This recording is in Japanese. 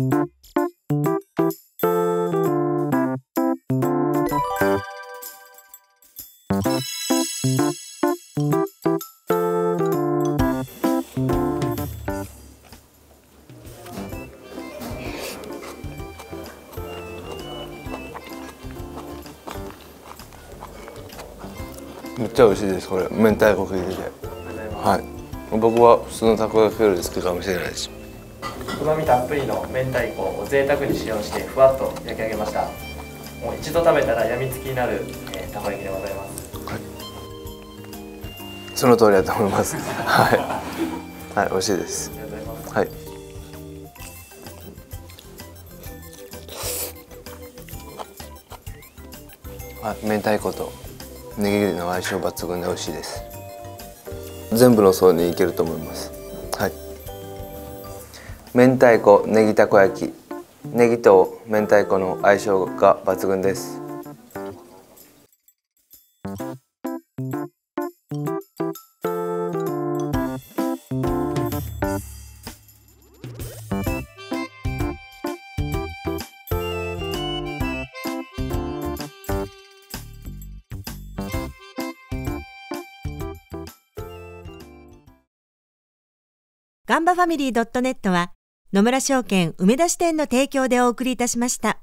めっちゃ美味しいですこれ。明太子入れてはい。僕は普通のたこ焼きより好きかもしれないです。うまみたっぷりの明太子を贅沢に使用してふわっと焼き上げました。もう一度食べたらやみつきになる、えー、たこ焼きでございます。その通りだと思います。はい。はい美味しいです。ありがとうございます。はい。はい。明太子とネギの相性抜群で美味しいです。全部の層にいけると思います。はい明太子ネギたこ焼き。ネギと明太子の相性が抜群です。ガンバファミリー .net は野村証券梅田支店の提供でお送りいたしました。